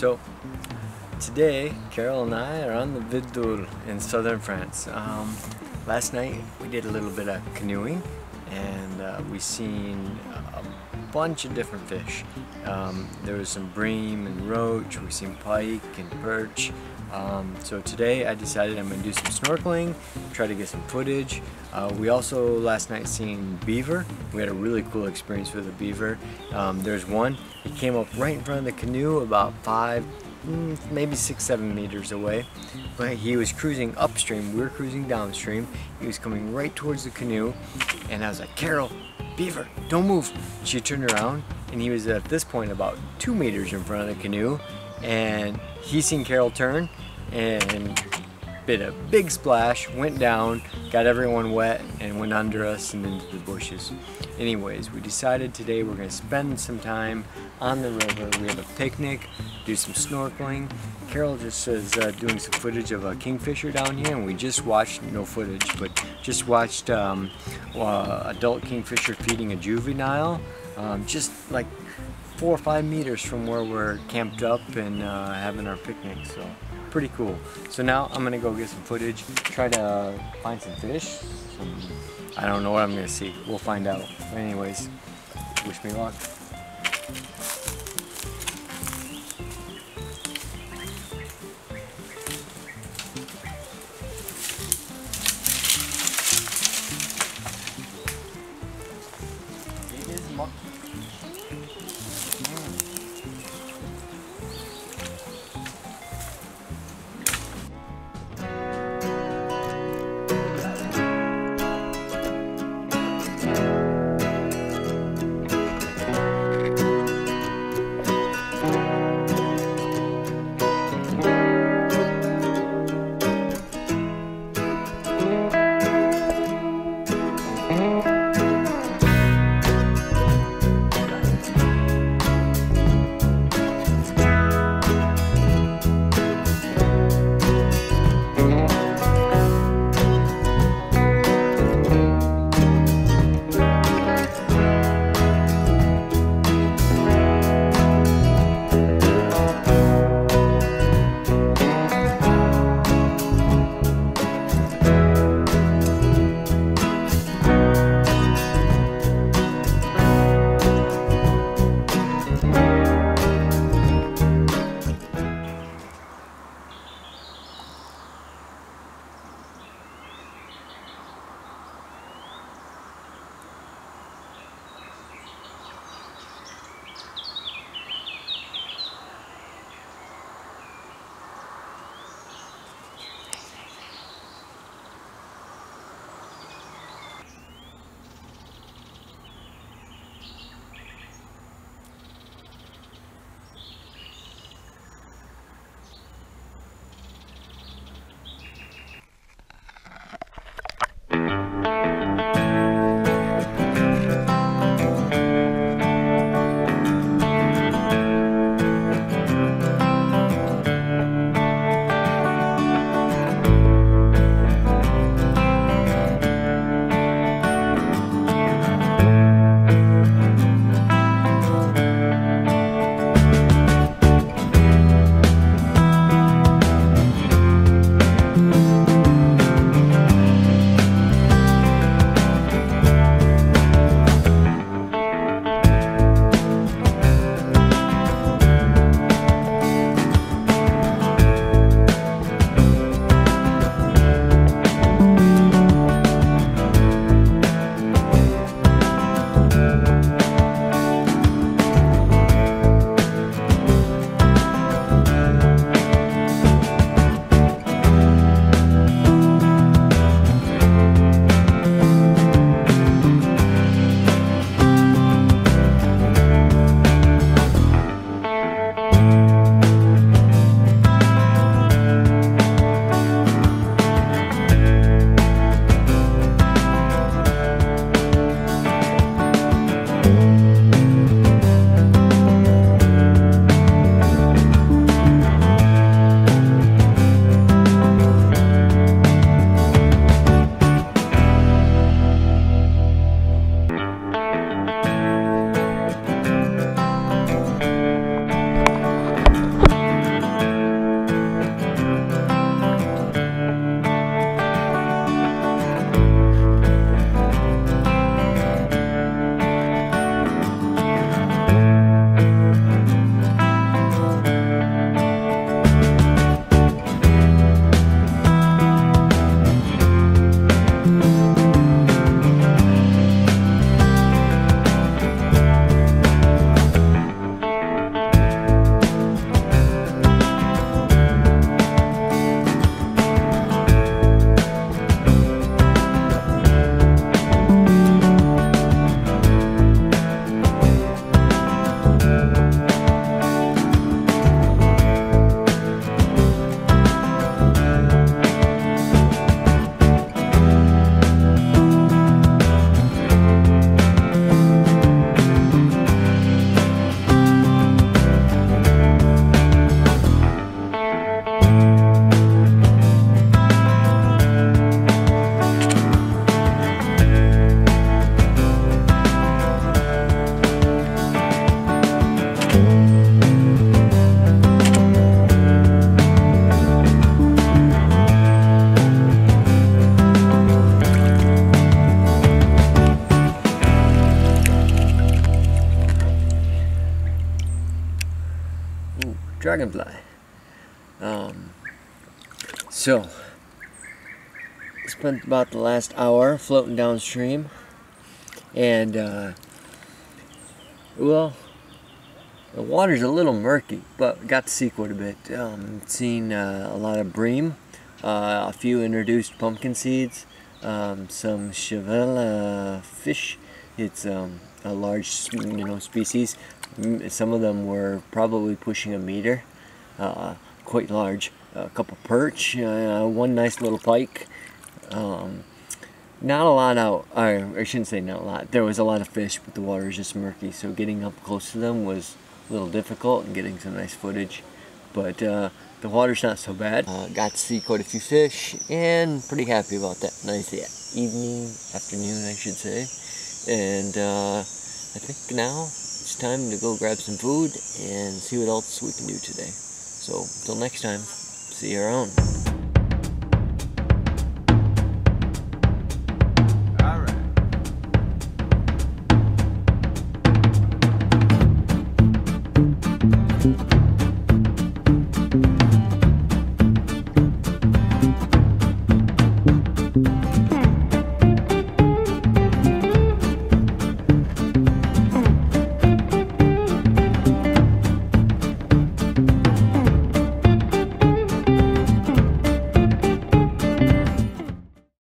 So today, Carole and I are on the Vidourle in southern France. Um, last night we did a little bit of canoeing and uh, we seen a bunch of different fish. Um, there was some bream and roach, we seen pike and perch. Um, so today I decided I'm to do some snorkeling, try to get some footage. Uh, we also last night seen beaver. We had a really cool experience with a beaver. Um, there's one, it came up right in front of the canoe about five, Mm, maybe six, seven meters away. But he was cruising upstream, we were cruising downstream. He was coming right towards the canoe and I was like, Carole, beaver, don't move. She turned around and he was at this point about two meters in front of the canoe and he seen Carole turn and bit a big splash, went down, got everyone wet, and went under us and into the bushes. Anyways, we decided today we're gonna spend some time on the river. We have a picnic, do some snorkeling. Carole just is uh, doing some footage of a kingfisher down here, and we just watched, no footage, but just watched um, uh, adult kingfisher feeding a juvenile, um, just like four or five meters from where we're camped up and uh, having our picnic. So pretty cool. So now I'm gonna go get some footage, try to find some fish. Some, I don't know what I'm gonna see. We'll find out. But anyways, wish me luck. It is mucky. Dragonfly. Um, so, spent about the last hour floating downstream, and uh, well, the water's a little murky, but got to see quite a bit. Um, seen uh, a lot of bream, uh, a few introduced pumpkin seeds, um, some chevelle fish. It's um, a large, you know, species. Some of them were probably pushing a meter, uh, quite large. A couple perch, uh, one nice little pike. Um, not a lot out, or I shouldn't say not a lot. There was a lot of fish, but the water is just murky, so getting up close to them was a little difficult and getting some nice footage. But uh, the water's not so bad. Uh, got to see quite a few fish and pretty happy about that. Nice evening, afternoon I should say. And uh, I think now time to go grab some food and see what else we can do today. So until next time, see you around.